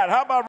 right, how about